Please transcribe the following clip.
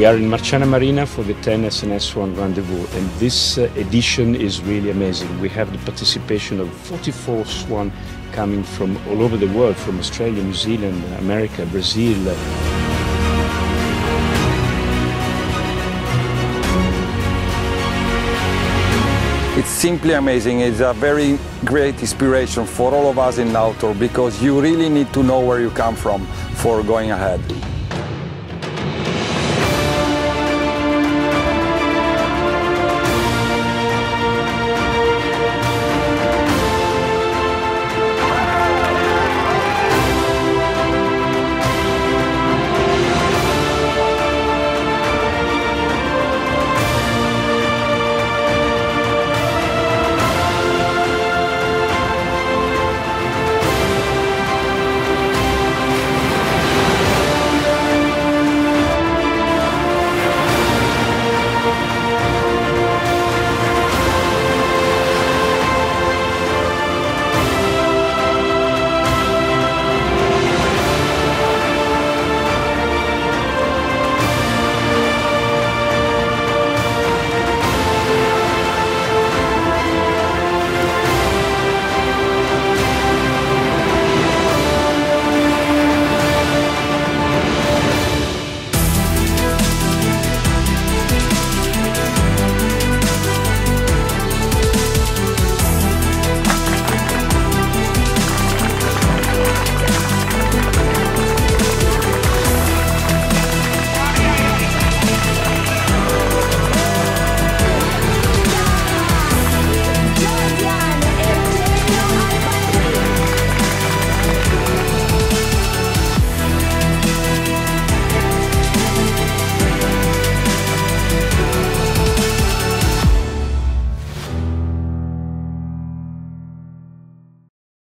We are in Marciana Marina for the 10 S&S Swan Rendezvous and this uh, edition is really amazing. We have the participation of 44 swan coming from all over the world, from Australia, New Zealand, America, Brazil. It's simply amazing. It's a very great inspiration for all of us in Nautor because you really need to know where you come from for going ahead.